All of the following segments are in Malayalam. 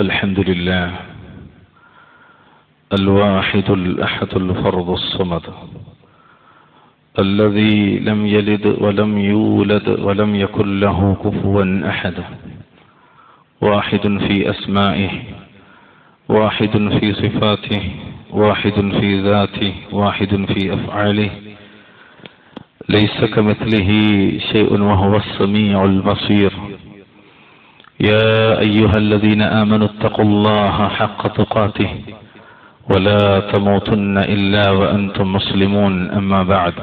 الحمد لله الواحد الأحد الفرد الصمد الذي لم يلد ولم يولد ولم يكن له كفوا أحد واحد في أسمائه واحد في صفاته واحد في ذاته واحد في أفعاله. ليس كمثله شيء وهو السميع البصير. يا أيها الذين آمنوا اتقوا الله حق تقاته ولا تموتن إلا وأنتم مسلمون. أما بعد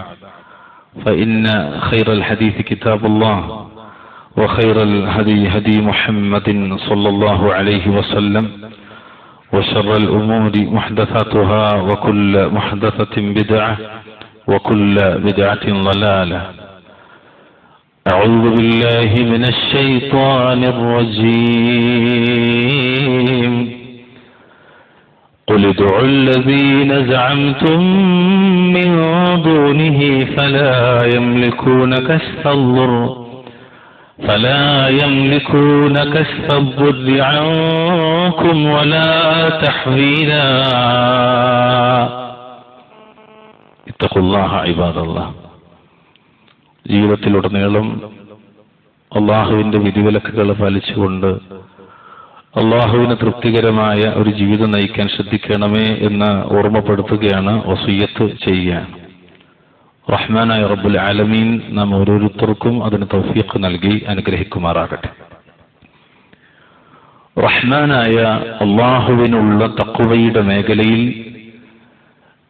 فإن خير الحديث كتاب الله وخير الهدي هدي محمد صلى الله عليه وسلم وشر الأمور محدثاتها وكل محدثة بدعة وكل بدعة ضلالة. أعوذ بالله من الشيطان الرجيم. قل ادعوا الذين زعمتم من دونه فلا يملكون كشف الضر فلا يملكون كشف الضر عنكم ولا تحويلا. اتقوا الله عباد الله. ജീവിതത്തിലുടനീളം അള്ളാഹുവിന്റെ വിധിവിലക്കുകൾ പാലിച്ചുകൊണ്ട് അള്ളാഹുവിന് തൃപ്തികരമായ ഒരു ജീവിതം നയിക്കാൻ ശ്രദ്ധിക്കണമേ എന്ന് ഓർമ്മപ്പെടുത്തുകയാണ് വസൂയത്ത് ചെയ്യാൻ റഹ്മാനായ റബ്ബുൽ ആലമീൻ നാം ഓരോരുത്തർക്കും അതിന് തൗഫീഖ് നൽകി അനുഗ്രഹിക്കുമാറാകട്ടെ. റഹ്മാനായ അള്ളാഹുവിനുള്ള തക്കുവയുടെ മേഖലയിൽ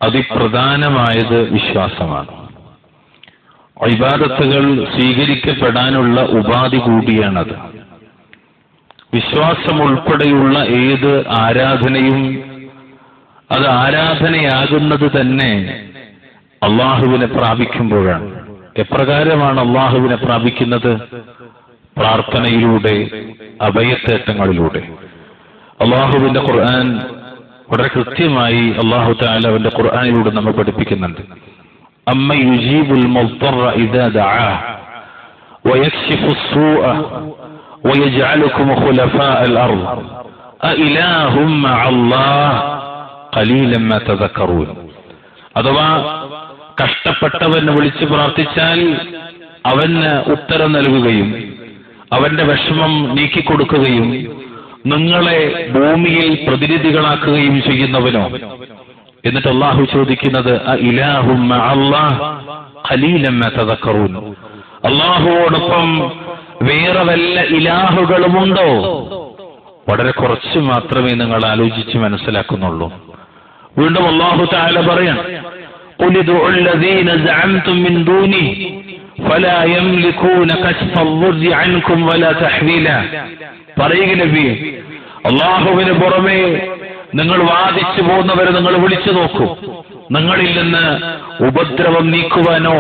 അതിപ്രധാനമായത് വിശ്വാസമാണ്. ഇബാദത്തുകൾ സ്വീകരിക്കപ്പെടാനുള്ള ഉപാധി കൂടിയാണത്. വിശ്വാസം ഉൾപ്പെടെയുള്ള ഏത് ആരാധനയും അത് ആരാധനയാകുന്നത് തന്നെ അള്ളാഹുവിനെ പ്രാപിക്കുമ്പോഴാണ്. എപ്രകാരമാണ് അള്ളാഹുവിനെ പ്രാപിക്കുന്നത്? പ്രാർത്ഥനയിലൂടെ അഭയത്തേട്ടങ്ങളിലൂടെ അള്ളാഹുവിന്റെ ഖുർആൻ വളരെ കൃത്യമായി അള്ളാഹു താല അവന്റെ ഖുർആാനിലൂടെ നമ്മൾ പഠിപ്പിക്കുന്നുണ്ട്. അമ്മ യുജീബുൽ മുദ്ദറ ഇദാ ദഅാ ويكشف السوء ويجعلكم خلفاء الأرض أإله مع الله قليلا ما تذكرون അഥവാ കഷ്ടപ്പെട്ടവനെ വിളിച്ച് പ്രാർത്ഥിച്ചാൽ അവന് ഉത്തരം നൽകുകയും അവന്റെ വിഷമം നീക്കിക്കൊടുക്കുകയും നിങ്ങളെ ഭൂമിയിൽ പ്രതിനിധികളാക്കുകയും ചെയ്യുന്നവനോ എന്നിട്ട് അള്ളാഹു ചോദിക്കുന്നത് അള്ളാഹുവോടൊപ്പം വേറെ വല്ല ഇലാഹുകളുമുണ്ടോ? വളരെ കുറച്ച് മാത്രമേ നിങ്ങൾ ആലോചിച്ച് മനസ്സിലാക്കുന്നുള്ളൂ. വീണ്ടും അള്ളാഹു താല പറയാൻ പറയുക നബി അള്ളാഹുവിന് പുറമേ നിങ്ങൾ വാദിച്ചു പോകുന്നവരെ നിങ്ങൾ വിളിച്ചു നോക്കൂ. നിങ്ങളിൽ നിന്ന് ഉപദ്രവം നീക്കുവാനോ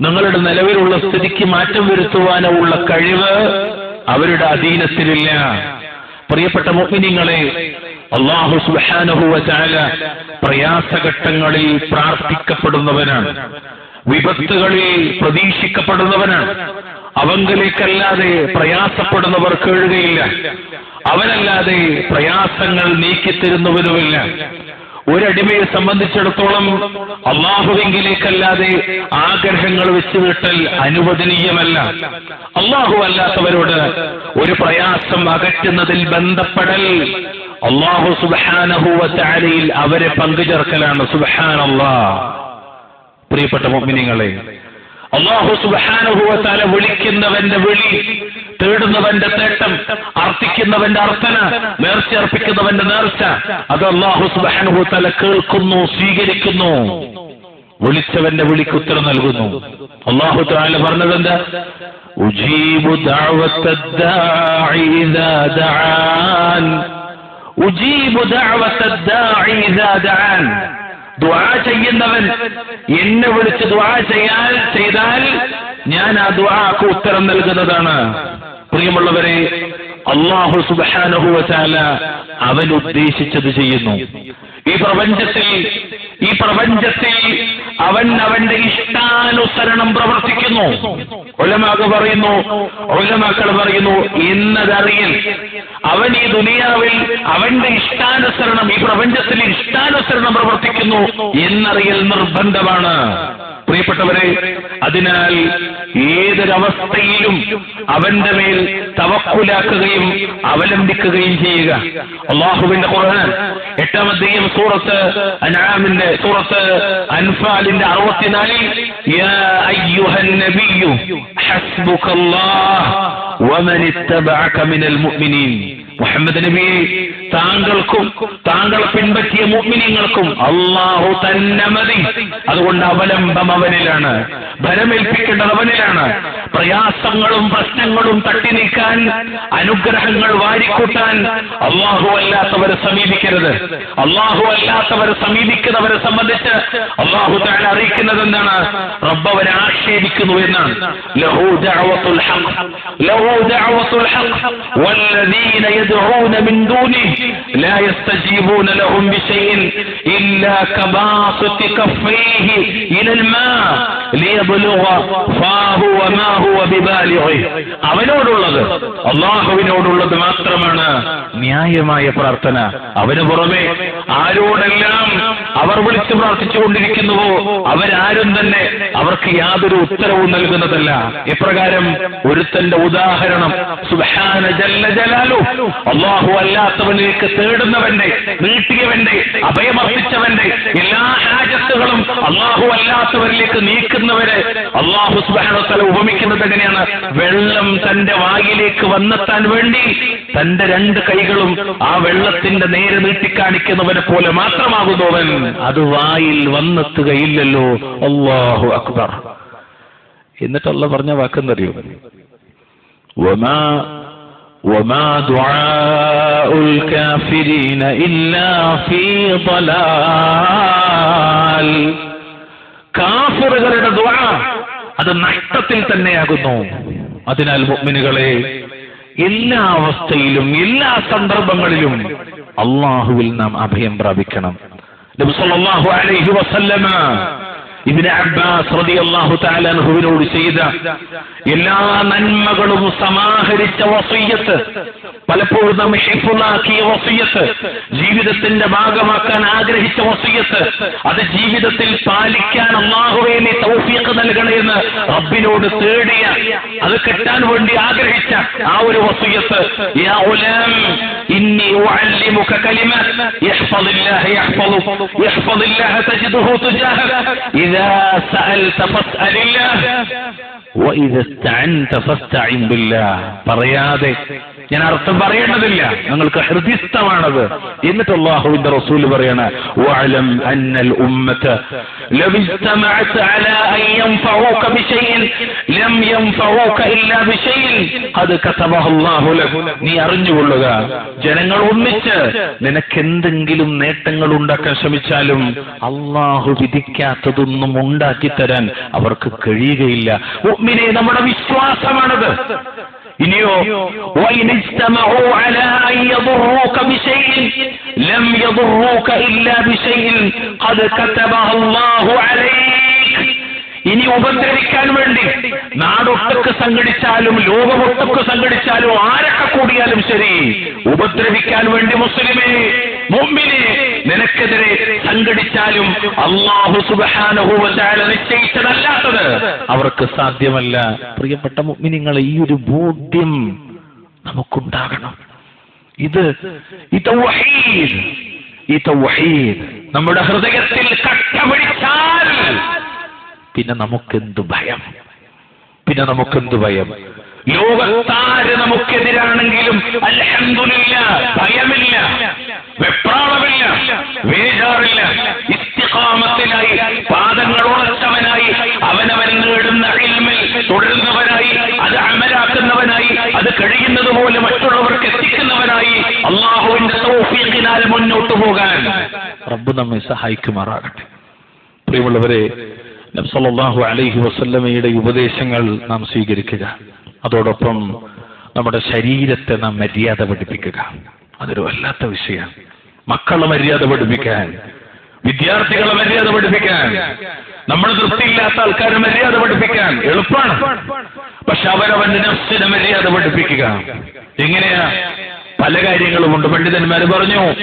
നിങ്ങളുടെ നിലവിലുള്ള സ്ഥിതിക്ക് മാറ്റം വരുത്തുവാനോ ഉള്ള കഴിവ് അവരുടെ അധീനത്തിലില്ല. പ്രിയപ്പെട്ട മുഗ്നിങ്ങളെ അള്ളാഹു സുബാനുഹുവ ചാല പ്രയാസഘട്ടങ്ങളിൽ പ്രാർത്ഥിക്കപ്പെടുന്നവനാണ്. വിപത്തുകളിൽ പ്രതീക്ഷിക്കപ്പെടുന്നവനാണ്. അവങ്കലേക്കല്ലാതെ പ്രയാസപ്പെടുന്നവർ കേഴുകയില്ല അവനല്ലാതെ പ്രയാസങ്ങൾ നീക്കിത്തരുന്നവനുമില്ല. ഒരടിമയെ സംബന്ധിച്ചിടത്തോളം അള്ളാഹുവെങ്കിലേക്കല്ലാതെ ആഗ്രഹങ്ങൾ വെച്ചു നീട്ടൽ അനുവദനീയമല്ല. അള്ളാഹു അല്ലാത്തവരോട് ഒരു പ്രയാസം അകറ്റുന്നതിൽ ബന്ധപ്പെടൽ അള്ളാഹു സുബാനഹുവലയിൽ അവരെ പങ്കുചേർക്കലാണ്. സുബാൻ പ്രിയപ്പെട്ട മോമിനിങ്ങളെ അള്ളാഹു സുബാനുഭവത്താല വിളിക്കുന്നവന്റെ വിളി തേടുന്നവന്റെ തേട്ടം അർപ്പിക്കുന്നവന്റെ അർത്ഥന നേർച്ച അർപ്പിക്കുന്നവന്റെ നേർച്ച അത് അള്ളാഹു സുബാനുഭവത്താല കേൾക്കുന്നു സ്വീകരിക്കുന്നു. വിളിച്ചവന്റെ വിളിക്ക് ഉത്തരം നൽകുന്നു. അള്ളാഹു താല പറഞ്ഞത് ഉജീബു ദുആ ചെയ്യുന്നവൻ എന്നെ വിളിച്ച് ദ്വാ ചെയ്യാൻ ചെയ്താൽ ഞാൻ ആ ദ്വാക്ക് ഉത്തരം നൽകുന്നതാണ്. പ്രിയമുള്ളവരെ അള്ളാഹു സുബാനഹുവല അവൻ ഉദ്ദേശിച്ചത് ചെയ്യുന്നു. ഈ പ്രപഞ്ചത്തിൽ ഈ പ്രപഞ്ചത്തിൽ അവൻ അവന്റെ ഇഷ്ടാനുസരണം പ്രവർത്തിക്കുന്നു. ഒലമാക്ക് പറയുന്നു ഒലമാക്കൾ പറയുന്നു എന്നതറിയൽ അവൻ ഈ ദുനിയാവിൽ അവന്റെ ഇഷ്ടാനുസരണം ഈ പ്രപഞ്ചത്തിൽ ഇഷ്ടാനുസരണം പ്രവർത്തിക്കുന്നു. എന്നറിയൽ നിർബന്ധമാണ്. പ്രിയപ്പെട്ടവരെ അതിനാൽ ഏതൊരവസ്ഥയിലും അവന്റെ മേൽ തവക്കുലാക്കുകയും അവലംബിക്കുകയും ചെയ്യുക. അള്ളാഹുവിന്റെ ഖുർആൻ എട്ടാം അധ്യായം സൂറത്ത് അനാമിന്റെ സൂറത്ത് അൻഫാലിന്റെ അറുപത്തിനാലിൽ വമൻ ഇത്തബഅക മിനൽ മുഅ്മിനീൻ. മുഹമ്മദ് നബിയെ താങ്കൾക്കും താങ്കളെ പിൻപറ്റിയ മുഅ്മിനീങ്ങൾക്കും അള്ളാഹു തന്നെ മതി. അതുകൊണ്ട് അവലംബം അവനിലാണ് ഭരമേൽപ്പിക്കേണ്ടത് അവനിലാണ്. പ്രയാസങ്ങളും പ്രശ്നങ്ങളും തട്ടി നീക്കാൻ അനുഗ്രഹങ്ങൾ വാരിക്കൂട്ടാൻ അള്ളാഹു അല്ലാത്തവരെ സമീപിക്കരുത്. അള്ളാഹു അല്ലാത്തവരെ സമീപിക്കുന്നവരെ സംബന്ധിച്ച് അള്ളാഹു താൻ അറിയിക്കുന്നത് എന്താണ് റബ്ബവരെ ആക്ഷേപിക്കുന്നു എന്നാണ്. ലഹു ദഅവത്തുൽ ഹഖ്. ലഹു ദഅവത്തുൽ അവനോടുള്ളത്. അള്ളാഹുവിനോടുള്ളത് മാത്രമാണ് ന്യായമായ പ്രാർത്ഥന. അവന് പുറമെ ആരോടെല്ലാം അവർ വിളിച്ചു പ്രാർത്ഥിച്ചുകൊണ്ടിരിക്കുന്നുവോ അവരാരും തന്നെ അവർക്ക് യാതൊരു ഉത്തരവും നൽകുന്നതല്ല. ഇപ്രകാരം ഒരുത്തന്റെ ഉദാഹരണം സുഹാന ജല്ല ജലാലു അള്ളാഹു അല്ലാത്തവനിലേക്ക് തേടുന്നവന്റെ നീട്ടിയവന്റെ അഭയമർപ്പിച്ചവന്റെ എല്ലാ ഹാജത്തുകളും അള്ളാഹു അല്ലാത്തവരിലേക്ക് നീക്കുന്നവരെ അള്ളാഹു സുബാന തല ഉപമിക്കുന്ന ഉപമിക്കുന്നത് എങ്ങനെയാണ് വെള്ളം തന്റെ വായിലേക്ക് വന്നെത്താൻ വേണ്ടി തന്റെ രണ്ട് കൈകളും ആ വെള്ളത്തിന്റെ നേരെ നീട്ടിക്കാണിക്കുന്നവനെ പോലെ മാത്രമാകുന്നു അവൻ അത് വായിൽ വന്നെത്തുകയില്ലല്ലോ അള്ളാഹു അക്ബർ എന്നിട്ടല്ല പറഞ്ഞ വാക്കെന്നറിയോ وما وما دعاء الكافرين إلا في ضلال കാഫിറുകളുടെ ദുആ അത് നഷ്ടത്തിൽ തന്നെയാകുന്നു. അതിനാൽ മുഗ്മിനുകളെ എല്ലാ അവസ്ഥയിലും എല്ലാ സന്ദർഭങ്ങളിലും അള്ളാഹുവിൽ നാം അഭയം പ്രാപിക്കണം. നബി സല്ലല്ലാഹു അലൈഹി വസല്ലമ ഇബ്നു അബ്ബാസ് റളിയല്ലാഹു തആല അൻഹുവിനോട് ചെയ്ത എല്ലാ നന്മകളും സമാഹരിച്ച വസിയത്ത് പലപ്പോഴും നാം ഷെഫുലാക്കിയ വസീയത്ത് ജീവിതത്തിന്റെ ഭാഗമാക്കാൻ ആഗ്രഹിച്ച വസിയത്ത് അത് ജീവിതത്തിൽ പാലിക്കാൻ അള്ളാഹുവേ നീ തൗഫീഖ് നൽകണേ എന്ന് റബ്ബിനോട് തേടിയ അത് കെട്ടാൻ വേണ്ടി ആഗ്രഹിച്ച ആ ഒരു വസിയത്ത് യാ ഉലാം ഇന്നി ഉഅല്ലിമുക കലിമ യഹ്ഫദില്ലാഹ യഹ്ഫദുക യഹ്ഫദില്ലാഹ തജിദുഹു തുജാഹക إذا سألت فاسأل الله. പറയാതെ ഞാൻ അർത്ഥം പറയേണ്ടതില്ല. നിങ്ങൾക്ക് ഹൃദിസ്ഥമാണത് എന്നിട്ട് അള്ളാഹുവിന്റെ റസൂൽ പറയണ നീ അറിഞ്ഞുകൊള്ളുക. ജനങ്ങൾ ഒന്നിച്ച് നിനക്ക് എന്തെങ്കിലും നേട്ടങ്ങൾ ഉണ്ടാക്കാൻ ശ്രമിച്ചാലും അള്ളാഹു വിധിക്കാത്തതൊന്നും ഉണ്ടാക്കി തരാൻ അവർക്ക് കഴിയുകയില്ല. മുഗ്മിനെ നമ്മുടെ വിശ്വാസമാണത്. ഇനിയോ ലം ഇല്ലാ ഖദ് കതബഹുല്ലാഹു അല്ലാഹു ഇനി ഉപദ്രവിക്കാൻ വേണ്ടി നാടൊട്ടക്ക് സംഘടിച്ചാലും ലോകമൊട്ടക്ക് സംഘടിച്ചാലും ആരൊക്കെ കൂടിയാലും ശരി ഉപദ്രവിക്കാൻ വേണ്ടി മുസ്ലിമേ മുമ്പിനെ നിനക്കെതിരെ സംഘടിച്ചാലും അള്ളാഹു സുബാനുഭവത്താല നിശ്ചയിച്ചതല്ലാത്തത്. അവർക്ക് സാധ്യമല്ല. പ്രിയപ്പെട്ട മുഗ്മിനിങ്ങളെ ഈ ഒരു ബോധ്യം നമുക്കുണ്ടാകണം. ഇത് ഇത് ഇത് നമ്മുടെ ഹൃദയത്തിൽ കട്ടപിടിച്ചാൽ പിന്നെ നമുക്കെന്ത് ഭയം? പിന്നെ നമുക്കെന്ത് ഭയം? ലോകത്താര് നമുക്കെതിരാണെങ്കിലും അൽഹംദുലില്ല ഭയമില്ല. കഴിയുന്നത് പോലെ മറ്റുള്ളവർക്ക് എത്തിക്കുന്നവരായി അള്ളാഹുവിന്റെ തൗഫീഖിനാൽ മുന്നോട്ട് പോകാൻ റബ്ബ് നമ്മെ സഹായിക്കുമാറാകട്ടെ. പ്രിയമുള്ളവരെ നബ്സല്ലാഹു അലൈഹി വസല്ലമയുടെ ഉപദേശങ്ങൾ നാം സ്വീകരിക്കുക. അതോടൊപ്പം നമ്മുടെ ശരീരത്തെ നാം മര്യാദ പഠിപ്പിക്കുക. അതൊരു വല്ലാത്ത വിഷയമാണ്. മക്കളെ മര്യാദ പഠിപ്പിക്കാൻ വിദ്യാർത്ഥികളെ മര്യാദ പഠിപ്പിക്കാൻ. നമ്മൾ തൃപ്തിയില്ലാത്ത ആൾക്കാരെ മര്യാദ പഠിപ്പിക്കാൻ. എളുപ്പമാണ്. പക്ഷെ അവരവന്റെ നഫ്സിനെ മര്യാദ പഠിപ്പിക്കുക. എങ്ങനെയാ? പല കാര്യങ്ങളുമുണ്ട്. പണ്ഡിതന്മാർ പറഞ്ഞു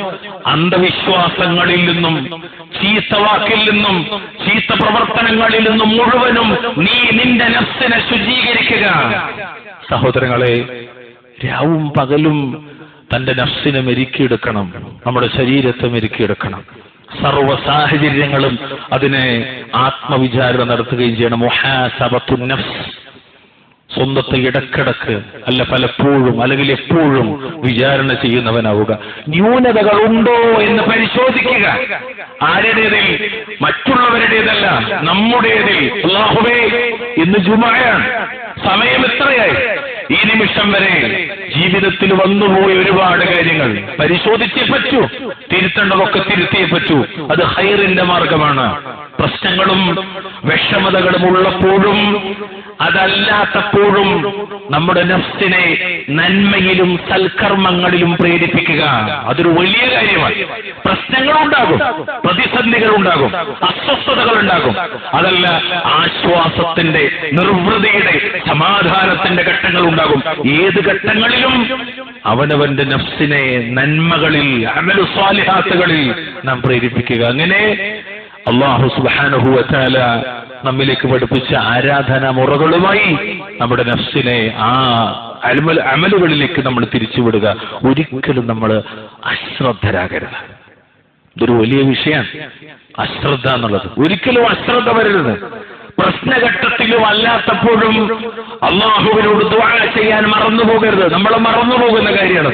അന്ധവിശ്വാസങ്ങളിൽ നിന്നും ചീത്ത വാക്കിൽ നിന്നും ചീത്ത പ്രവർത്തനങ്ങളിൽ നിന്നും മുഴുവനും നീ നിന്റെ നഫ്സിനെ ശുചീകരിക്കുക. സഹോദരങ്ങളെ രാവും പകലും തന്റെ നഫ്സിനെ മെരുക്കിയെടുക്കണം. നമ്മുടെ ശരീരത്തെ മെരുക്കിയെടുക്കണം. സർവ സാഹചര്യങ്ങളും അതിനെ ആത്മവിചാരണ നടത്തുകയും ചെയ്യണം. നഫ്സ്. സ്വന്തത്തെ ഇടക്കിടക്ക് അല്ല പലപ്പോഴും അല്ലെങ്കിൽ എപ്പോഴും വിചാരണ ചെയ്യുന്നവനാവുക. ന്യൂനതകൾ ഉണ്ടോ എന്ന് പരിശോധിക്കുക. ആരുടേതിൽ? മറ്റുള്ളവരുടേതല്ല. നമ്മുടേതിൽ. ഇന്ന് ജുമായാണ്. സമയം എത്രയായി? ഈ നിമിഷം വരെ ജീവിതത്തിൽ വന്നുപോയ ഒരുപാട് കാര്യങ്ങൾ പരിശോധിച്ചേ പറ്റൂ തിരുത്തേണ്ടതൊക്കെ തിരുത്തിയേ പറ്റൂ. അത് ഹൈറിന്റെ മാർഗമാണ്. പ്രശ്നങ്ങളും വിഷമതകളും ഉള്ളപ്പോഴും അതല്ലാത്തപ്പോഴും നമ്മുടെ നഫ്സിനെ നന്മയിലും സൽക്കർമ്മങ്ങളിലും പ്രേരിപ്പിക്കുക അതൊരു വലിയ കാര്യമാണ്. പ്രശ്നങ്ങൾ ഉണ്ടാകും പ്രതിസന്ധികൾ ഉണ്ടാകും അസ്വസ്ഥതകൾ ഉണ്ടാകും അതല്ല ആശ്വാസത്തിന്റെ നിർവൃതിയുടെ സമാധാനത്തിന്റെ ഘട്ടങ്ങൾ ഉണ്ടാകും. ഏത് ഘട്ടങ്ങളിലും അവനവന്റെ നഫ്സിനെ നന്മകളിൽ അമലു സ്വാലിഹാത്തുകളിൽ നാം പ്രേരിപ്പിക്കുക. അങ്ങനെ അള്ളാഹു സുബാനഹു വച്ചാല നമ്മിലേക്ക് പഠിപ്പിച്ച ആരാധന മുറകളുമായി നമ്മുടെ നഫ്സിനെ ആ അമൽ അമലുകളിലേക്ക് നമ്മൾ തിരിച്ചുവിടുക. ഒരിക്കലും നമ്മൾ അശ്രദ്ധരാകരുത്. ഇതൊരു വലിയ വിഷയമാണ്. അശ്രദ്ധ എന്നുള്ളത്. ഒരിക്കലും അശ്രദ്ധ വരരുത്. പ്രശ്നഘട്ടത്തിലും അല്ലാത്തപ്പോഴും അള്ളാഹുവിനോട് ദ്വാര ചെയ്യാൻ മറന്നു പോകരുത് നമ്മൾ മറന്നു പോകുന്ന കാര്യമാണ്.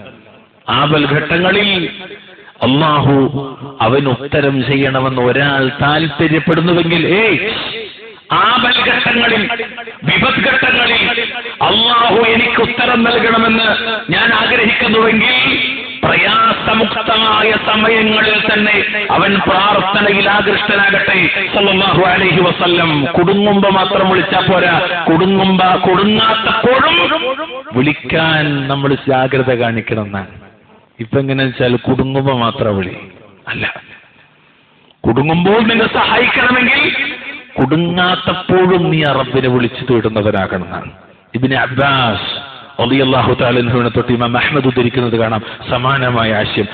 ആപൽ ഘട്ടങ്ങളിൽ അള്ളാഹു അവൻ ഉത്തരം ചെയ്യണമെന്ന് ഒരാൾ താല്പര്യപ്പെടുന്നുവെങ്കിൽ ഏയ് ആപൽ ഘട്ടങ്ങളിൽ വിപദ്ഘട്ടങ്ങളിൽ അള്ളാഹു എനിക്ക് ഉത്തരം നൽകണമെന്ന് ഞാൻ ആഗ്രഹിക്കുന്നുവെങ്കിൽ പ്രയാസമുക്തമായ സമയങ്ങളിൽ തന്നെ അവൻ പ്രാർത്ഥനയിൽ ആകൃഷ്ടനാകട്ടെ. സല്ലല്ലാഹു അലൈഹി വസല്ലം. കുടുങ്ങുമ്പ മാത്രം വിളിച്ചാ പോരാ. കുടുങ്ങുമ്പ കുടുങ്ങാത്തപ്പോഴും വിളിക്കാൻ നമ്മൾ ജാഗ്രത കാണിക്കണം എന്നാണ് ഇപ്പൊ എങ്ങനെ വെച്ചാൽ കുടുങ്ങുമ്പോ മാത്രം വിളി. അല്ല. കുടുങ്ങുമ്പോൾ നിങ്ങൾ സഹായിക്കണമെങ്കിൽ കുടുങ്ങാത്തപ്പോഴും നീ അറബിനെ വിളിച്ചു തേടുന്നവരാകണം എന്നാണ് ഇതിന് അബ്ബാസ് തആല അൻഹുവിനെ തൊട്ട് ഇമാം അഹ്മദ് ഉദ്ധരിക്കുന്നത് കാണാം. സമാനമായ ആശയം.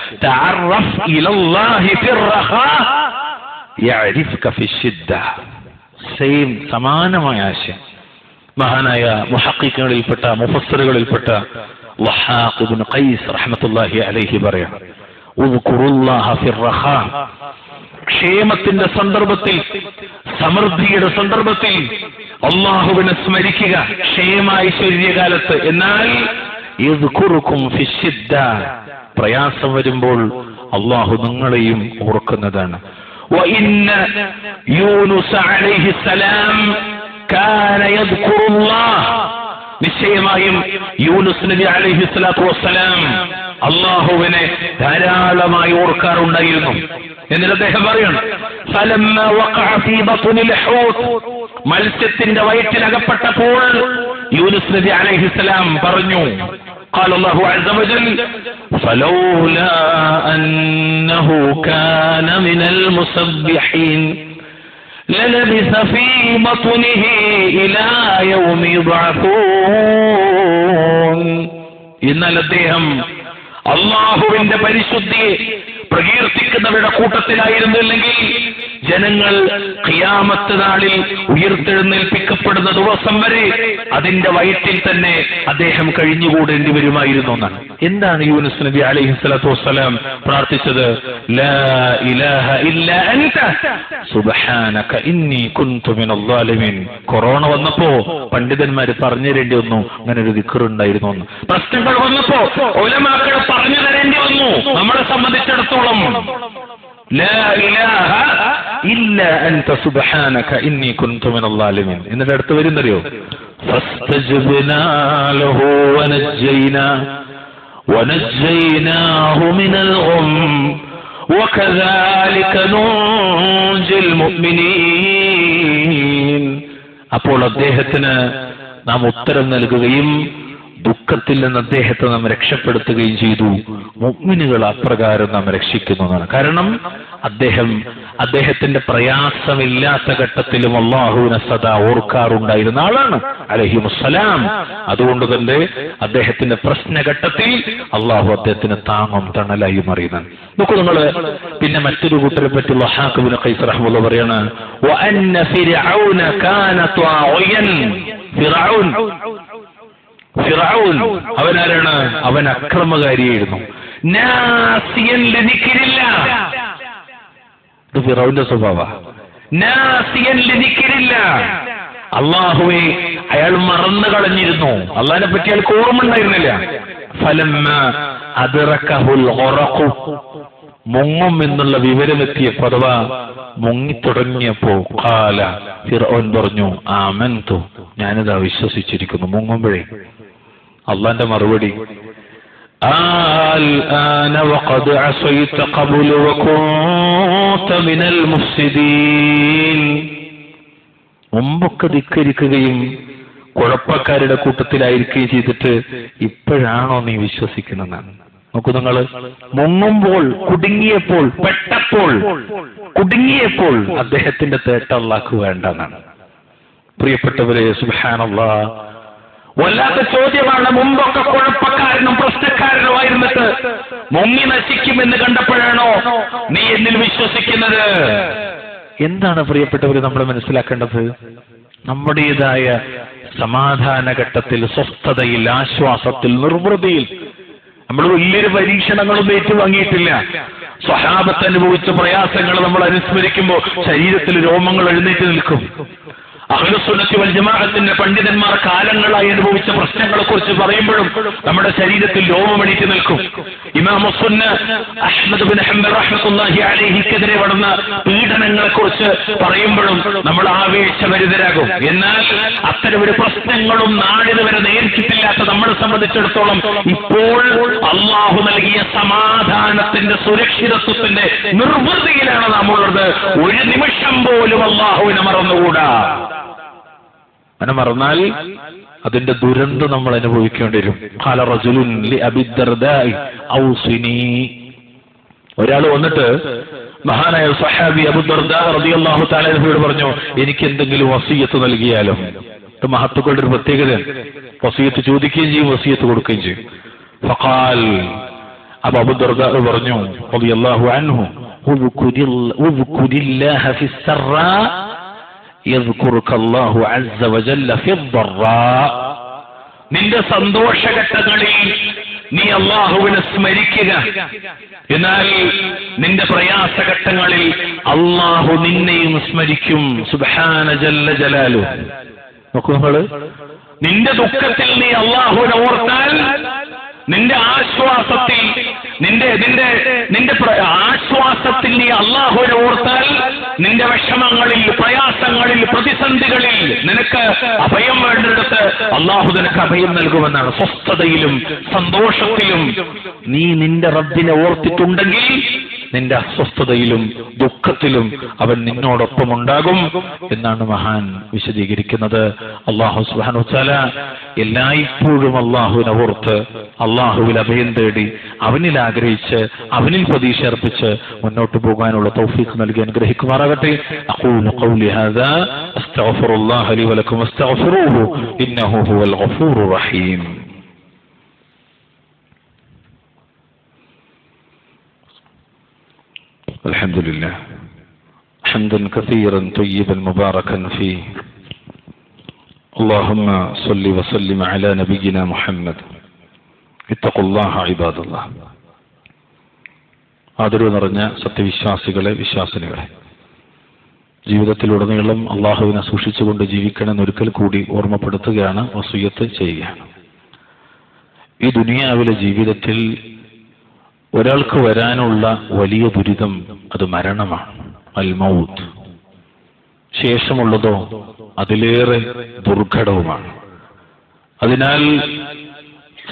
സെയിം സമാനമായ ആശയം. മഹാനായ മുഹഖിഖുകളിൽപ്പെട്ട മുഫസ്സിറുകളിൽപ്പെട്ട വഹാഖുബിൻ ഖൈസ് റഹ്മത്തുള്ളാഹി അലൈഹി പറയാം ക്ഷേമത്തിന്റെ സന്ദർഭത്തിൽ സമൃദ്ധിയുടെ സന്ദർഭത്തിൽ അള്ളാഹുവിനെ സ്മരിക്കുക ക്ഷേമ ഐശ്വര്യകാലത്ത് എന്നാൽ പ്രയാസം വരുമ്പോൾ അള്ളാഹു നിങ്ങളെയും ഓർക്കുന്നതാണ്. യൂനുസ് അലൈഹിസലാം عليه السلام كان يذكر الله നിശ്ചയമായും യൂനുസ് നബി അലൈഹി സ്വലാത്തു വസ്സലാം അള്ളാഹുവിനെ ധാരാളമായി ഓർക്കാറുണ്ടായിരുന്നു എന്നിട്ട് അദ്ദേഹം പറയണം فلما وقع في بطن الحوت മത്സ്യത്തിന്റെ വയറ്റിലകപ്പെട്ടപ്പോൾ യൂനുസ് നബി അലൈഹിസ്സലാം പറഞ്ഞു قال الله عز وجل فلولا أنه كان من المسبحين للبث في بطنه إلى يوم يبعثون എന്നാൽ അദ്ദേഹം അള്ളാഹുവിന്റെ പരിശുദ്ധിയെ പ്രകീർത്തിക്കുന്നവരുടെ കൂട്ടത്തിലായിരുന്നില്ലെങ്കിൽ ജനങ്ങൾ ഖിയാമത്ത് നാളിൽ ഉയർത്തെഴുന്നേൽപ്പിക്കപ്പെടുന്ന ദിവസം വരെ അതിന്റെ വയറ്റിൽ തന്നെ അദ്ദേഹം കഴിഞ്ഞുകൂടേണ്ടി വരുമായിരുന്നു എന്നാണ്. എന്താണ് യൂനുസ് നബി അലൈഹി സ്വലാത്തു വസ്സലാം പ്രാർത്ഥിച്ചത്? കൊറോണ വന്നപ്പോ പണ്ഡിതന്മാര് പറഞ്ഞു തരേണ്ടി വന്നു. അങ്ങനെ ഒരു ദിക്കറുണ്ടായിരുന്നു പ്രശ്നങ്ങൾ വന്നപ്പോ പറഞ്ഞു തരേണ്ടി വന്നു. നമ്മളെ സംബന്ധിച്ചിടത്തോളം ലാ ഇലാഹ ഇല്ല അൻത സുബ്ഹാനക ഇന്നി കുൻതു മിനൽ ളാലിമീൻ എന്നിട്ട് അടുത്ത് വരുന്നറിയോ فاستجبنا له ونجينا ونجيناه من الغم وكذلك ننجي المؤمنين അപ്പോൾ അദ്ദേഹത്തിന് നാം ഉത്തരം നൽകുകയും ദുഃഖത്തിൽ നിന്ന് അദ്ദേഹത്തെ നാം രക്ഷപ്പെടുത്തുകയും ചെയ്തു. മുഗ്മിനുകൾ അപ്രകാരം നാം രക്ഷിക്കുന്നതാണ് കാരണം അദ്ദേഹം അദ്ദേഹത്തിന്റെ പ്രയാസമില്ലാത്ത ഘട്ടത്തിലും അള്ളാഹുവിനെ സദാ ഓർക്കാറുണ്ടായിരുന്ന ആളാണ്. അലഹി മുസ്സലാം അതുകൊണ്ട് തന്നെ അദ്ദേഹത്തിന്റെ പ്രശ്നഘട്ടത്തിൽ അള്ളാഹു അദ്ദേഹത്തിന് താങ്ങും തണലായി മറിയുന്നത് നോക്കൂ നിങ്ങൾ പിന്നെ മറ്റൊരു കൂട്ടരെ പറ്റി ലഹാഖുബിന് ഖൈസ് റഹ്മുള്ള പറയാണ് ഫിറൌൻ അവനാരാണ്? അവൻ അക്രമകാരിയായിരുന്നു. ഇത് ഫിറൌന്റെ സ്വഭാവ. അള്ളാഹുവെ അയാൾ മറന്നു കളഞ്ഞിരുന്നു. അള്ളാഹിനെ പറ്റി അയാൾക്ക് ഓർമ്മ ഉണ്ടായിരുന്നില്ല. ഫലം മുങ്ങും എന്നുള്ള വിവരമെത്തിയപ്പോ അഥവാ മുങ്ങിത്തുടങ്ങിയപ്പോ കാല. ഫിറോൻ പറഞ്ഞു ആമൻ ഞാനിതാ വിശ്വസിച്ചിരിക്കുന്നു. മുങ്ങുമ്പോഴേ അള്ളാന്റെ മറുപടി. മുമ്പൊക്കെ ധിക്കരിക്കുകയും കുഴപ്പക്കാരുടെ കൂട്ടത്തിലായിരിക്കുകയും ചെയ്തിട്ട് ഇപ്പോഴാണോ നീ വിശ്വസിക്കുന്നതാണ് നോക്കൂ നിങ്ങൾ മുങ്ങുമ്പോൾ കുടുങ്ങിയപ്പോൾ പെട്ടപ്പോൾ കുടുങ്ങിയപ്പോൾ അദ്ദേഹത്തിന്റെ തേട്ട അള്ളാക്ക് വേണ്ടെന്നാണ്. പ്രിയപ്പെട്ടവരെ സുഹാനുള്ള വല്ലാത്ത ചോദ്യമാണ്. മുമ്പൊക്കെ കുഴപ്പക്കാരനും പ്രശ്നക്കാരനുമായിരുന്നിട്ട് മുങ്ങി നശിക്കുമെന്ന് കണ്ടപ്പോഴാണോ നീ എന്നിൽ വിശ്വസിക്കുന്നത്? എന്താണ് പ്രിയപ്പെട്ടവർ നമ്മൾ മനസ്സിലാക്കേണ്ടത്? നമ്മുടേതായ സമാധാന ഘട്ടത്തിൽ സ്വസ്ഥതയിൽ ആശ്വാസത്തിൽ നിർവൃതിയിൽ നമ്മൾ വലിയൊരു പരീക്ഷണങ്ങളൊന്നും ഏറ്റുവാങ്ങിയിട്ടില്ല. സ്വഹാബത്ത് അനുഭവിച്ച പ്രയാസങ്ങൾ നമ്മൾ അനുസ്മരിക്കുമ്പോൾ ശരീരത്തിൽ രോമങ്ങൾ എഴുന്നേറ്റ് നിൽക്കും. അഹ്ലുസുന്നത്തി വൽ ജമാഅത്തിന്റെ പണ്ഡിതന്മാർ കാലങ്ങളായി അനുഭവിച്ച പ്രശ്നങ്ങളെ കുറിച്ച് പറയുമ്പോഴും നമ്മുടെ ശരീരത്തിൽ രോമമെണീറ്റ് നിൽക്കും. ഇമാം മുസുന്ന അഹ്മദ് ബിൻ ഹംബൽ റഹ്മത്തുള്ളാഹി അലൈഹിക്കെതിരെ നടന്ന പീഡനങ്ങളെ കുറിച്ച് പറയുമ്പോഴും നമ്മൾ ആവേശ ആവേശഭരിതരാകും. എന്നാൽ അത്തരമൊരു പ്രശ്നങ്ങളും നാടിന് വരെ നേരിട്ടിട്ടില്ലാത്ത നമ്മളെ സംബന്ധിച്ചിടത്തോളം ഇപ്പോൾ അള്ളാഹു നൽകിയ സമാധാനത്തിന്റെ സുരക്ഷിതത്വത്തിന്റെ നിർവൃതിയിലാണ് നാം ഉള്ളത് ഒരു നിമിഷം പോലും അള്ളാഹുവിനെ മറന്നുകൂടാ. അങ്ങനെ മറന്നാൽ അതിന്റെ ദുരന്തം നമ്മൾ അനുഭവിക്കേണ്ടി വരും. ഖാല ലി ഒരാൾ വന്നിട്ട് മഹാനായ സഹാബി അബുദർദാ റളിയല്ലാഹു പറഞ്ഞു എനിക്ക് എന്തെങ്കിലും വസീയത്ത് നൽകിയാലോ? മഹത്തുക്കളുടെ ഒരു പ്രത്യേകത. വസീയത്ത് ചോദിക്കുകയും ചെയ്യും വസീയത്ത് കൊടുക്കുകയും ചെയ്യും. ഫഖാൽ അപ്പൊ അബുദർദാ പറഞ്ഞു റളിയല്ലാഹു അൻഹു യസ്കുറുക്കല്ലാഹു അസ്സ വജല്ല ഫിദ്ദറാ നിന്റെ സന്തോഷഘട്ടങ്ങളിൽ നീ അള്ളാഹുവിനെ സ്മരിക്കുക. എന്നാൽ നിന്റെ പ്രയാസഘട്ടങ്ങളിൽ അള്ളാഹു നിന്നെയും സ്മരിക്കും. സുബാന ജല്ല ജലാലു. നോക്കുമ്പോൾ നിന്റെ ദുഃഖത്തിൽ നീ അള്ളാഹുവിനെ ഓർത്താൽ നിന്റെ ആശ്വാസത്തിൽ നിന്റെ നിന്റെ നിന്റെ ആശ്വാസത്തിൽ നീ അള്ളാഹുവിനെ ഓർത്താൽ നിന്റെ വിഷമങ്ങളിൽ പ്രയാസങ്ങളിൽ പ്രതിസന്ധികളിൽ നിനക്ക് അഭയം വേണ്ടിടത്ത് അള്ളാഹു നിനക്ക് അഭയം നൽകുമെന്നാണ്. സ്വസ്ഥതയിലും സന്തോഷത്തിലും നീ നിന്റെ റബ്ബിനെ ഓർത്തിട്ടുണ്ടെങ്കിൽ നിന്റെ അസ്വസ്ഥതയിലും ദുഃഖത്തിലും അവൻ നിന്നോടൊപ്പം ഉണ്ടാകും എന്നാണ് മഹാൻ വിശദീകരിക്കുന്നത്. അള്ളാഹു സുബാനു ചല എല്ലായ്പ്പോഴും അള്ളാഹുവിനെ ഓർത്ത് അള്ളാഹുവിൽ അഭയം തേടി അവനിൽ ആഗ്രഹിച്ച് അവനിൽ പ്രതീക്ഷ അർപ്പിച്ച് മുന്നോട്ട് പോകാനുള്ള തൗഫീഖ് നൽകി അനുഗ്രഹിക്കുമാറാകട്ടെ. അസ്തഗ്ഫിറുല്ലാഹ ലി വലക്കും അസ്തഗ്ഫിറൂഹു ഇന്നഹു ഹുവൽ الحمد لله حمدا كثيرا طيبا مباركا فيه اللهم صل وسلم على نبينا محمد اتقوا الله عباد الله ആദരവ് നിറഞ്ഞ സത്യവിശ്വാസികളെ വിശ്വാസിനികളെ ജീവിതത്തിലുടനീളം അള്ളാഹുവിനെ സൂക്ഷിച്ചുകൊണ്ട് ജീവിക്കണമെന്ന് ഒരിക്കൽ കൂടി ഓർമ്മപ്പെടുത്തുകയാണ് വസൂയത്ത് ചെയ്യുകയാണ് ഈ ദുനിയാവിലെ ജീവിതത്തിൽ ഒരാൾക്ക് വരാനുള്ള വലിയ ദുരിതം അത് മരണമാണ്. അൽ മൗത്ത് ശേഷമുള്ളതോ അതിലേറെ ദുർഘടവുമാണ്. അതിനാൽ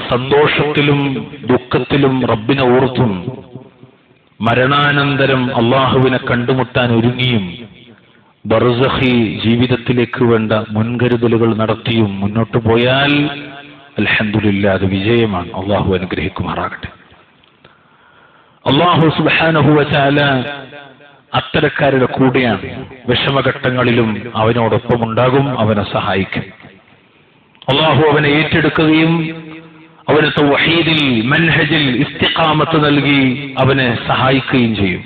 സന്തോഷത്തിലും ദുഃഖത്തിലും റബ്ബിനെ ഓർത്തും മരണാനന്തരം അള്ളാഹുവിനെ കണ്ടുമുട്ടാൻ ഒരുങ്ങിയും ബർസഹി ജീവിതത്തിലേക്ക് വേണ്ട മുൻകരുതലുകൾ നടത്തിയും മുന്നോട്ടു പോയാൽ അൽഹംദുലില്ലാ അത് വിജയമാണ്. അള്ളാഹു അനുഗ്രഹിക്കുമാറാകട്ടെ. അള്ളാഹു സുബാനഹുവചാല അത്തരക്കാരുടെ കൂടെയാണ് വിഷമഘട്ടങ്ങളിലും അവനോടൊപ്പം ഉണ്ടാകും അവനെ സഹായിക്കും. അള്ളാഹു അവനെ ഏറ്റെടുക്കുകയും അവന് വഹീദിൽ മൻഹജിൽ ഇസ്തിഖാമത്ത് നൽകി അവനെ സഹായിക്കുകയും ചെയ്യും.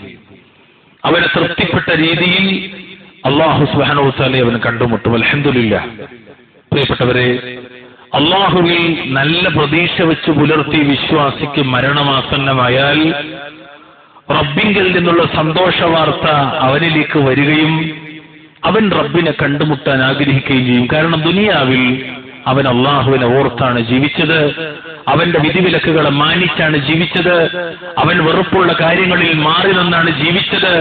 അവനെ തൃപ്തിപ്പെട്ട രീതിയിൽ അള്ളാഹു സുബാനോത്താലെ അവന് കണ്ടുമുട്ടും. അലഹമില്ല പ്രിയപ്പെട്ടവരെ അള്ളാഹുവിൽ നല്ല പ്രതീക്ഷ വെച്ച് പുലർത്തി വിശ്വാസിക്ക് മരണമാസന്നമായാൽ റബ്ബിങ്കിൽ നിന്നുള്ള സന്തോഷ വാർത്ത അവനിലേക്ക് വരികയും അവൻ റബ്ബിനെ കണ്ടുമുട്ടാൻ ആഗ്രഹിക്കുകയും ചെയ്യും. കാരണം ദുനിയാവിൽ അവൻ അള്ളാഹുവിനെ ഓർത്താണ് ജീവിച്ചത്. അവന്റെ വിധിവിലക്കുകളെ മാനിച്ചാണ് ജീവിച്ചത്. അവൻ വെറുപ്പുള്ള കാര്യങ്ങളിൽ മാറി നിന്നാണ് ജീവിച്ചത്.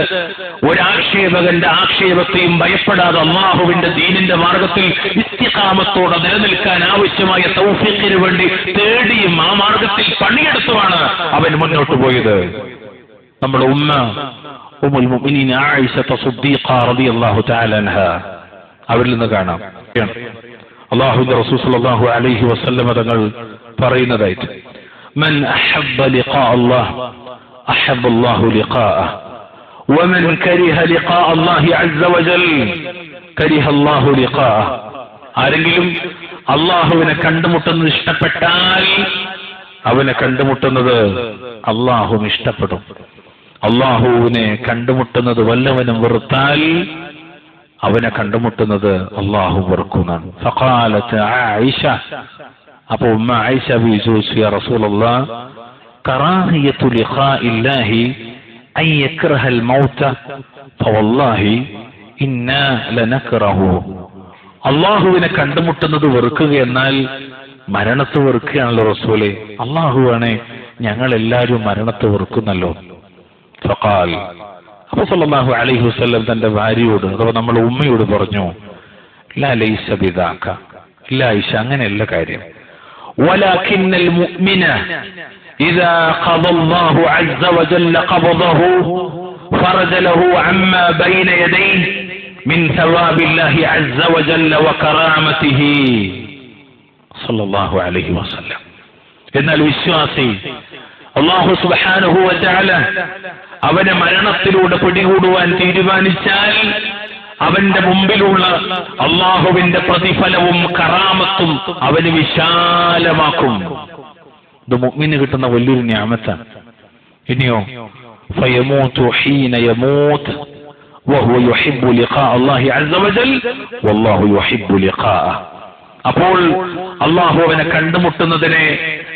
ഒരാക്ഷേപകന്റെ ആക്ഷേപത്തെയും ഭയപ്പെടാതെ അള്ളാഹുവിന്റെ ദീനിന്റെ മാർഗത്തിൽ നിത്യകാമത്തോടെ നിലനിൽക്കാൻ ആവശ്യമായ സൗഹൃദത്തിനു വേണ്ടി തേടിയും ആ മാർഗത്തിൽ പണിയെടുത്തുമാണ് അവൻ മുന്നോട്ട് പോയത്. നമ്മുടെ ഉമ്മ ഉമ്മുൽ ആയിഷ റളിയല്ലാഹു തആല അവരിൽ നിന്ന് കാണാം. അള്ളാഹു റസൂൽ സല്ലല്ലാഹു അലൈഹി വസല്ലമ തങ്ങൾ പറയുന്നതായിട്ട് മൻ അഹബ്ബ ലിഖാ അല്ലാഹ് അഹബ്ബ അല്ലാഹു ലിഖാഅഹ് ومن كره لقاء الله عز وجل كره الله لقاءه ആരെങ്കിലും അള്ളാഹുവിനെ കണ്ടുമുട്ടുന്നത് ഇഷ്ടപ്പെട്ടാൽ അവനെ കണ്ടുമുട്ടുന്നത് അള്ളാഹും ഇഷ്ടപ്പെടും അള്ളാഹുവിനെ കണ്ടുമുട്ടുന്നത് വല്ലവനും വെറുത്താൽ അവനെ കണ്ടുമുട്ടുന്നത് അള്ളാഹു വെറുക്കുന്നതാണ് അപ്പൊ ഉമ്മ ആയിഷ ബി ചോദിച്ചു റസൂലുള്ള കറാഹിയത്തു ലിഖാ ലിഖാഇല്ലാഹി അൻ യക്റഹൽ മൗത ഫവല്ലാഹി ഇന്നാ ലനക്റഹു അള്ളാഹുവിനെ കണ്ടുമുട്ടുന്നത് വെറുക്കുക എന്നാൽ മരണത്തെ വെറുക്കുകയാണല്ലോ റസൂലെ. അള്ളാഹുവാണെ ഞങ്ങൾ എല്ലാവരും മരണത്തെ വെറുക്കുന്നല്ലോ. ഫഖാൽ. അപ്പൊ സല്ലല്ലാഹു അലൈഹി വസല്ലം തന്റെ ഭാര്യയോട് അഥവാ നമ്മൾ ഉമ്മയോട് പറഞ്ഞു ലാ ലൈസ ബിദാക. ഇല്ല ഐഷ അങ്ങനെയല്ല കാര്യം. ولكن المؤمن إذا قضى الله عز وجل قبضه فرج له عما بين يديه من ثواب الله عز وجل وكرامته صلى الله عليه وسلم എന്നാൽ വിശ്വാസി അള്ളാഹു സുബാനുഹു വചാല അവനെ മരണത്തിലൂടെ പിടികൂടുവാൻ തീരുമാനിച്ചാൽ അവന്റെ മുമ്പിലുള്ള അള്ളാഹുവിന്റെ പ്രതിഫലവും കറാമത്തും അവന് വിശാലമാക്കും ഇത് മുഗ്മിന് കിട്ടുന്ന വലിയൊരു ഞാമത്താണ് ഇനിയോ فيموت حين يموت وهو يحب لقاء الله عز وجل والله يحب لقاءه അപ്പോൾ അള്ളാഹു അവനെ കണ്ടുമുട്ടുന്നതിനെ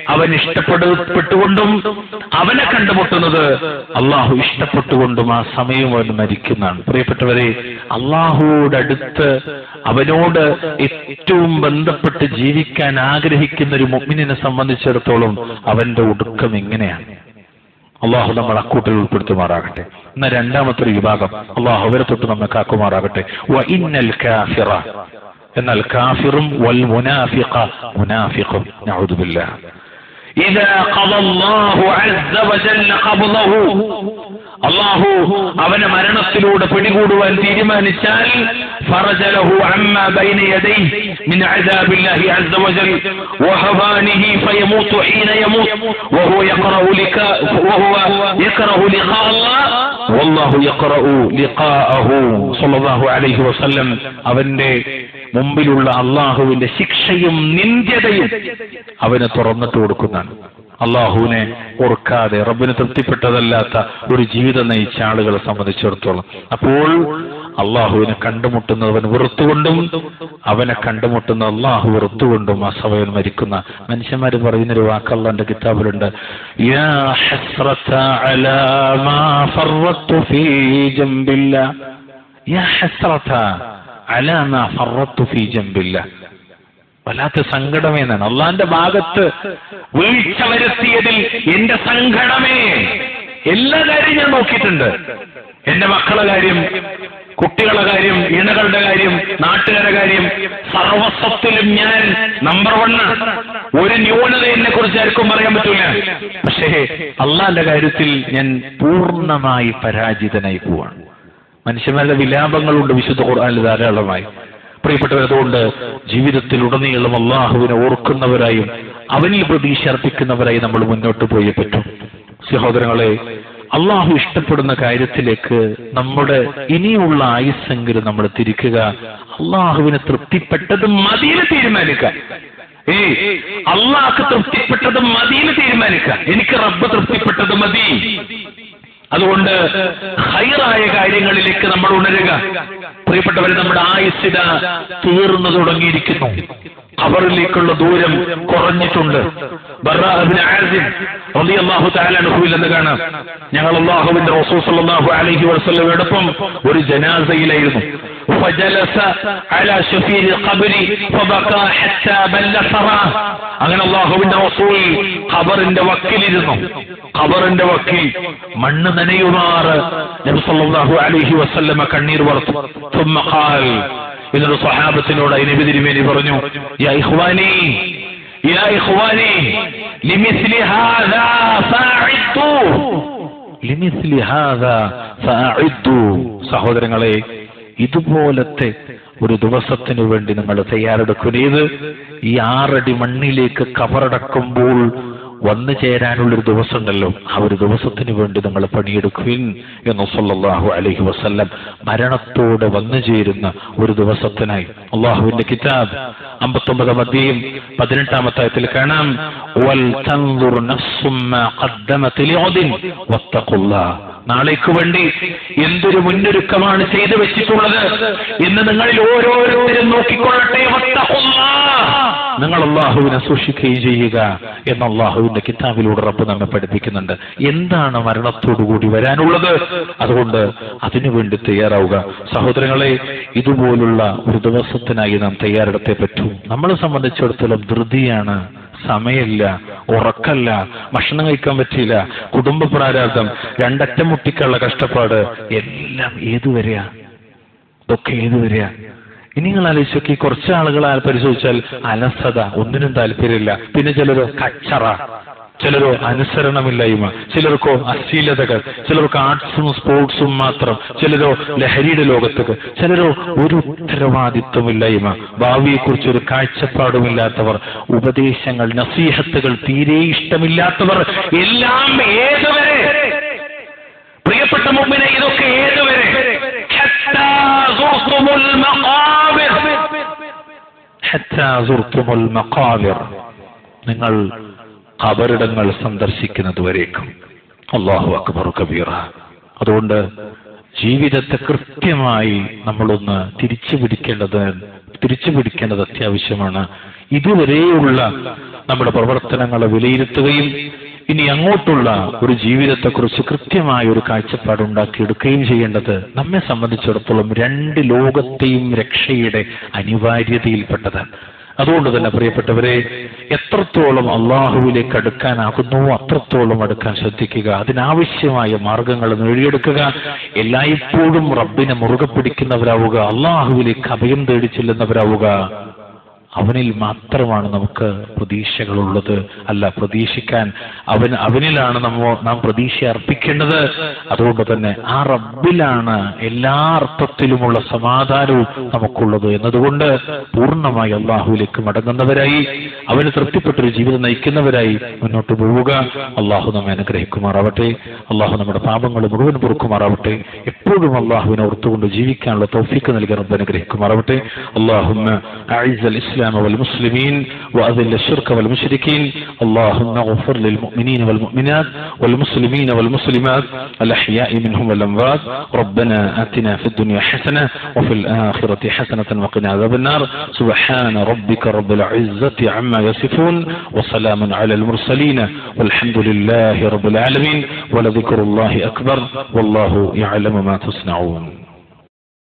അവൻ ഇഷ്ടപ്പെടപ്പെട്ടുകൊണ്ടും അവനെ കണ്ടുമുട്ടുന്നത് അള്ളാഹു ഇഷ്ടപ്പെട്ടുകൊണ്ടും ആ സമയം അവൻ മരിക്കുന്നതാണ്. പ്രിയപ്പെട്ടവരെ അള്ളാഹുവോട് അടുത്ത് അവനോട് ഏറ്റവും ബന്ധപ്പെട്ട് ജീവിക്കാൻ ആഗ്രഹിക്കുന്ന ഒരു മുമ്മിനെ സംബന്ധിച്ചിടത്തോളം അവന്റെ ഒടുക്കം എങ്ങനെയാണ്? അള്ളാഹു നമ്മൾ അക്കൂട്ടിൽ ഉൾപ്പെടുത്തുമാറാകട്ടെ. എന്ന രണ്ടാമത്തെ ഒരു വിഭാഗം അള്ളാഹു അവരെ തൊട്ട് നമ്മെ കാക്കുമാറാകട്ടെ. ഇന്നൽ കാഫിറ. എന്നാൽ കാഫിറും വൽ മുനാഫിഖ. മുനാഫിഖും. നഊദു ബില്ലാഹ് إذا قضى الله عز وجل قبضه അള്ളാഹു അവനെ മരണത്തിലൂടെ പിടികൂടുവാൻ തീരുമാനിച്ചാൽ ഫറജലഹു അമ്മ ബൈന യദൈഹി മിൻ അദാബില്ലാഹി അസ്സ വജൽ വഹവാനിഹി ഫയമൂതു ഹീന യമൂത് വഹുവ യഖറഉ ലികാ വഹുവ യഖറഉ ലിഖാ അല്ലാഹ് വല്ലാഹു യഖറഉ ലിഖാഅഹു സ്വല്ലല്ലാഹു അലൈഹി വസല്ലം. അവന്റെ മുമ്പിലുള്ള അള്ളാഹുവിന്റെ ശിക്ഷയും നിന്ദ്യതയും അവന് തുറന്നിട്ട് കൊടുക്കുന്നതാണ്. അള്ളാഹുവിനെ ഓർക്കാതെ റബ്ബിന് തൃപ്തിപ്പെട്ടതല്ലാത്ത ഒരു ജീവിതം നയിച്ച ആളുകളെ സംബന്ധിച്ചിടത്തോളം. അപ്പോൾ അള്ളാഹുവിനെ കണ്ടുമുട്ടുന്നത് അവൻ വെറുത്തുകൊണ്ടും അവനെ കണ്ടുമുട്ടുന്ന അള്ളാഹു വെറുത്തുകൊണ്ടും ആ സമയം മരിക്കുന്ന മനുഷ്യന്മാർ പറയുന്നൊരു വാക്ക് എന്റെ കിതാബിലുണ്ട്. യാ ഹസ്രത അലാ മാ ഫറത്തു ഫീ ജംബില്ല. വല്ലാത്ത സങ്കടമേ എന്നാണ്. അള്ളാന്റെ ഭാഗത്ത് വീഴ്ച വരുത്തിയതിൽ എന്റെ സങ്കടമേ. എല്ലാ കാര്യം ഞാൻ നോക്കിയിട്ടുണ്ട്. എന്റെ മക്കളെ കാര്യം കുട്ടികളുടെ കാര്യം ഇണകളുടെ കാര്യം നാട്ടുകാരുടെ കാര്യം സർവസ്വത്തിലും ഞാൻ നമ്പർ വണ് ഒരു ന്യൂനത എന്നെ കുറിച്ച് ആർക്കും പറയാൻ പറ്റൂല. പക്ഷേ അള്ളാന്റെ കാര്യത്തിൽ ഞാൻ പൂർണമായി പരാജിതനായി പോവാണ്. മനുഷ്യന്മാരുടെ വിലാപങ്ങളുണ്ട് വിശുദ്ധ ഖുർആനിൽ ധാരാളമായി. പ്രിയപ്പെട്ടവരതുകൊണ്ട് ജീവിതത്തിൽ ഉടനീളം അള്ളാഹുവിനെ ഓർക്കുന്നവരായും അവനിൽ പ്രതീക്ഷ അർപ്പിക്കുന്നവരായി നമ്മൾ മുന്നോട്ട് പോയി പറ്റും. സഹോദരങ്ങളെ അള്ളാഹു ഇഷ്ടപ്പെടുന്ന കാര്യത്തിലേക്ക് നമ്മുടെ ഇനിയുള്ള ആയുസ്സെങ്കിലും നമ്മൾ തിരിക്കുക. അള്ളാഹുവിനെ തൃപ്തിപ്പെട്ടത് മതിയെ തീരുമാനിക്കുക. ഏ അള്ളാഹ് തൃപ്തിപ്പെട്ടത് മതിയെ തീരുമാനിക്കുക. എനിക്ക് റബ്ബ് തൃപ്തിപ്പെട്ടത് മതി. അതുകൊണ്ട് ഹൈറായ കാര്യങ്ങളിലേക്ക് നമ്മൾ ഉണരുക. പ്രിയപ്പെട്ടവരെ നമ്മുടെ ആയുസ്സിത തീർന്നു തുടങ്ങിയിരിക്കുന്നു. ഖബറിലേക്കുള്ള ദൂരം കുറഞ്ഞിട്ടുണ്ട്. അള്ളാഹു അൻഹുവിൽ എന്ന് കാണാം. ഞങ്ങൾ അള്ളാഹുവിന്റെ റസൂൽ സല്ലല്ലാഹു അലൈഹി വസല്ലമയോടൊപ്പം ഒരു ജനാസയിലായിരുന്നു. فجلس على شفير القبر فبكى حتى بل ثراه അങ്ങനെ അള്ളാഹുവിന്റെ റസൂൽ ഖബറിന്റെ വക്കിലിരുന്നു ഖബറിന്റെ വക്കിൽ മണ്ണ് നനയുമാറ് നബി സല്ലല്ലാഹു അലൈഹി വസല്ലമ കണ്ണീർ വർത്തു ثم قال എന്നിട്ട് സ്വഹാബത്തിനോട് നബി തിരുമേനി പറഞ്ഞു യാ ഇഖ്വാനി യാ ഇഖ്വാനി ലിമിസ്ലി ഹാദാ ഫഅഇദ്ദു ലിമിസ്ലി ഹാദാ ഫഅഇദ്ദു സഹോദരങ്ങളെ ഇതുപോലത്തെ ഒരു ദിവസത്തിനു വേണ്ടി നിങ്ങൾ തയ്യാറെടുക്കുന്നത് ഈ ആറടി മണ്ണിലേക്ക് കവറടക്കുമ്പോൾ വന്നു ചേരാനുള്ളൊരു ദിവസമുണ്ടല്ലോ ആ ഒരു ദിവസത്തിന് വേണ്ടി നിങ്ങൾ പണിയെടുക്കുവിൻ എന്ന് സല്ലല്ലാഹു അലഹി വസ്ല്ലം മരണത്തോടെ വന്നു ചേരുന്ന ഒരു ദിവസത്തിനായി. അള്ളാഹുവിന്റെ കിതാബ് അമ്പത്തൊമ്പതാം അധ്യയം പതിനെട്ടാമത്തായത്തിൽ കാണാം നാളേക്ക് വേണ്ടി എന്തൊരു മുന്നൊരുക്കമാണ് ചെയ്തു വെച്ചിട്ടുള്ളത് എന്ന് നിങ്ങളിൽ ഓരോരുത്തരും നോക്കിക്കൊള്ളട്ടെ. നിങ്ങൾ അള്ളാഹുവിനെ സൂക്ഷിക്കുകയും ചെയ്യുക എന്ന് അള്ളാഹുവിന്റെ കിതാബിലൂടെ റബ്ബ് നമ്മെ പഠിപ്പിക്കുന്നുണ്ട്. എന്താണ് മരണത്തോടുകൂടി വരാനുള്ളത്? അതുകൊണ്ട് അതിനു വേണ്ടി തയ്യാറാവുക. സഹോദരങ്ങളെ ഇതുപോലുള്ള ഒരു ദിവസത്തിനായി നാം തയ്യാറെടുത്തേ പറ്റൂ. നമ്മളെ സംബന്ധിച്ചിടത്തോളം ധൃതിയാണ് സമയമില്ല ഉറക്കല്ല ഭക്ഷണം കഴിക്കാൻ പറ്റിയില്ല കുടുംബ പ്രാരാബ്ദം രണ്ടറ്റം മുട്ടിക്കുള്ള കഷ്ടപ്പാട് എല്ലാം ഏതുവരെയാ ഇതൊക്കെ ഏതുവരെയാ ഇനി നിങ്ങൾ ആലോചിച്ചൊക്കെ കുറച്ച് ആളുകൾ പരിശോധിച്ചാൽ അലസത ഒന്നിനും താല്പര്യമില്ല. പിന്നെ ചിലത് കച്ചറ. ചിലരോ അനുസരണമില്ലായ്മ ചിലർക്കോ അശ്ലീലതകൾ ചിലർക്ക് ആർട്സും സ്പോർട്സും മാത്രം ചിലരോ ലഹരിയുടെ ലോകത്തേക്ക് ചിലരോ ഒരു ഉത്തരവാദിത്വമില്ലായ്മ ഭാവിയെക്കുറിച്ച് ഒരു കാഴ്ചപ്പാടുമില്ലാത്തവർ ഉപദേശങ്ങൾ നസീഹത്തുകൾ തീരെ ഇഷ്ടമില്ലാത്തവർ എല്ലാം ഏതുവരെ? പ്രിയപ്പെട്ട മുമ്പിനെ ഇതൊക്കെ ഏതുവരെ? നിങ്ങൾ ഖബറിടങ്ങൾ സന്ദർശിക്കുന്നത് വരേക്കും അള്ളാഹു അക്ബർ കബീറ. അതുകൊണ്ട് ജീവിതത്തെ കൃത്യമായി നമ്മളൊന്ന് തിരിച്ചു പിടിക്കേണ്ടത് തിരിച്ചു പിടിക്കേണ്ടത് അത്യാവശ്യമാണ്. ഇതുവരെയുള്ള നമ്മുടെ പ്രവർത്തനങ്ങളെ വിലയിരുത്തുകയും ഇനി അങ്ങോട്ടുള്ള ഒരു ജീവിതത്തെക്കുറിച്ച് കൃത്യമായ ഒരു കാഴ്ചപ്പാട് ഉണ്ടാക്കിയെടുക്കുകയും ചെയ്യേണ്ടത് നമ്മെ സംബന്ധിച്ചിടത്തോളം രണ്ട് ലോകത്തെയും രക്ഷയുടെ അനിവാര്യതയിൽപ്പെട്ടതാണ്. അതുകൊണ്ട് തന്നെ പ്രിയപ്പെട്ടവരെ എത്രത്തോളം അള്ളാഹുവിലേക്ക് അടുക്കാനാകുന്നുവോ അത്രത്തോളം അടുക്കാൻ ശ്രദ്ധിക്കുക. അതിനാവശ്യമായ മാർഗങ്ങൾ നേടിയെടുക്കുക. എല്ലായ്പ്പോഴും റബ്ബിനെ മുറുകെ പിടിക്കുന്നവരാവുക അള്ളാഹുവിലേക്ക് അഭയം തേടി ചെല്ലുന്നവരാവുക അവനിൽ മാത്രമാണ് നമുക്ക് പ്രതീക്ഷകളുള്ളത്. അല്ല പ്രതീക്ഷിക്കാൻ അവൻ അവനിലാണ് നമ്മ നാം പ്രതീക്ഷ അർപ്പിക്കേണ്ടത്. അതുകൊണ്ട് തന്നെ ആ റബ്ബിലാണ് എല്ലാ അർത്ഥത്തിലുമുള്ള സമാധാനവും നമുക്കുള്ളത് എന്നതുകൊണ്ട് പൂർണമായി അള്ളാഹുവിലേക്ക് മടങ്ങുന്നവരായി അവന് തൃപ്തിപ്പെട്ടൊരു ജീവിതം നയിക്കുന്നവരായി മുന്നോട്ട് പോവുക. അള്ളാഹു നമ്മെ അനുഗ്രഹിക്കുമാറാവട്ടെ. അള്ളാഹു നമ്മുടെ പാപങ്ങൾ മുഴുവൻ പൊറുക്കുമാറാവട്ടെ. എപ്പോഴും അള്ളാഹുവിനെ ഓർത്തുകൊണ്ട് ജീവിക്കാനുള്ള തോഫിക്ക് നൽകി അനുഗ്രഹിക്കുമാറാവട്ടെ. അള്ളാഹു ഇസ്ലാം الإسلام والمسلمين وأذل الشرك والمشركين. اللهم اغفر للمؤمنين والمؤمنات والمسلمين والمسلمات الأحياء منهم والأموات. ربنا آتنا في الدنيا حسنة وفي الآخرة حسنة وقنا عذاب النار. سبحان ربك رب العزة عما يصفون وسلام على المرسلين والحمد لله رب العالمين. ولذكر الله أكبر والله يعلم ما تصنعون.